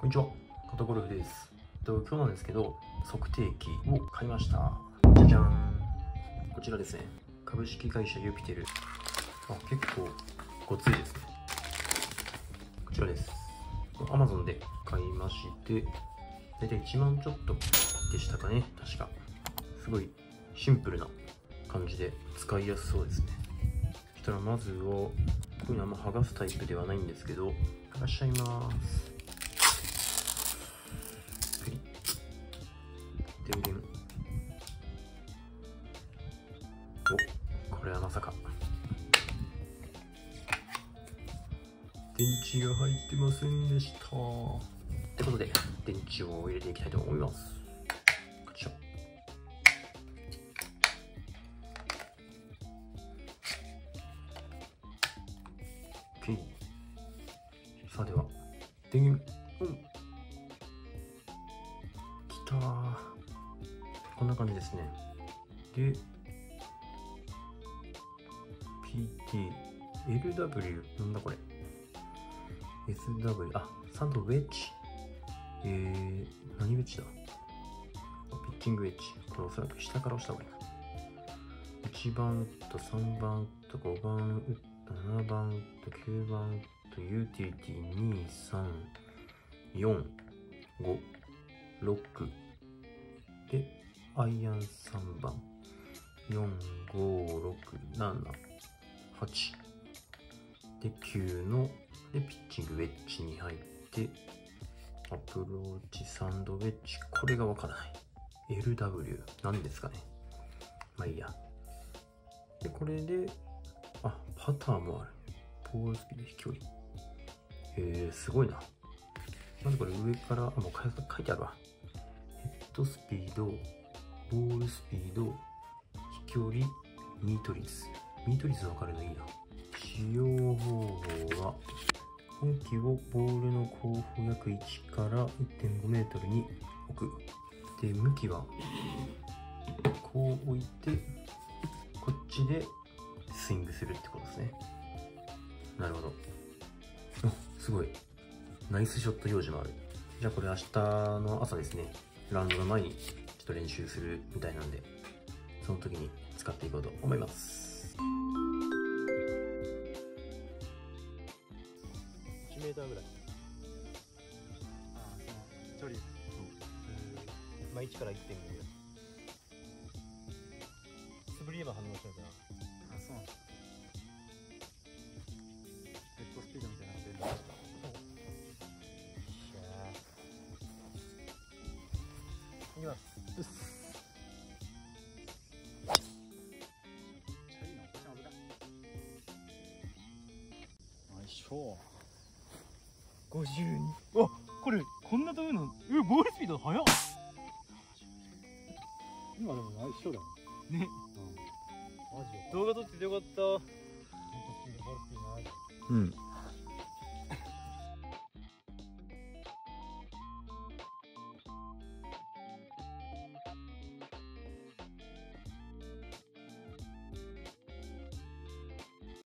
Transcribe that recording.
こんにちは、カトゴルフです。と今日なんですけど、測定器を買いました。じゃじゃーん。こちらですね。株式会社ユピテル。あ、結構ごついですね。こちらです。Amazon で買いまして、だいたい1万ちょっとでしたかね、確か。すごいシンプルな感じで使いやすそうですね。そしたらまずは、こういうのあんま剥がすタイプではないんですけど、剥がしちゃいます。電池が入ってませんでした。ってことで、電池を入れていきたいと思います。こちら。OK。さあでは、電源オン。きたー。こんな感じですね。で、LW、なんだこれ？SW、あ、サンドウェッジ？えー、何ウェッジだ？ピッチングウェッジ。これおそらく下から押した方がいいな。1番と3番と5番ウッド、7番と9番とユーティリティ2、3、4、5、6で、アイアン3番、4、5、6、7、8で、9の、で、ピッチングウェッジに入って、アプローチ、サンドウェッジ、これがわからない。LW、何ですかね。まあいいや。で、これで、あ、パターもある。ポールスピード、飛距離。えー、すごいな。まずこれ上から、あ、もう書い書いてあるわ。ヘッドスピード、ボールスピード、飛距離、ミート率。ミート率分かるのいいな。使用方法は、本機をボールの後方約1から1.5メートルに置く。で、向きは、こう置いて、こっちでスイングするってことですね。なるほど。お、すごい。ナイスショット表示もある。じゃあこれ明日の朝ですね、ラウンドの前にちょっと練習するみたいなんで、その時に使っていこうと思います。1メーターぐらい。あその距離まあ1から1.5ぐらい。素振り言えば反応しちゃうから。あそうなんだヘよいしょ52あこれこんな飛ぶのえボールスピード速っ。今でも一緒だよ。ね。ねうん。マジで。動画撮っててよかった。うん。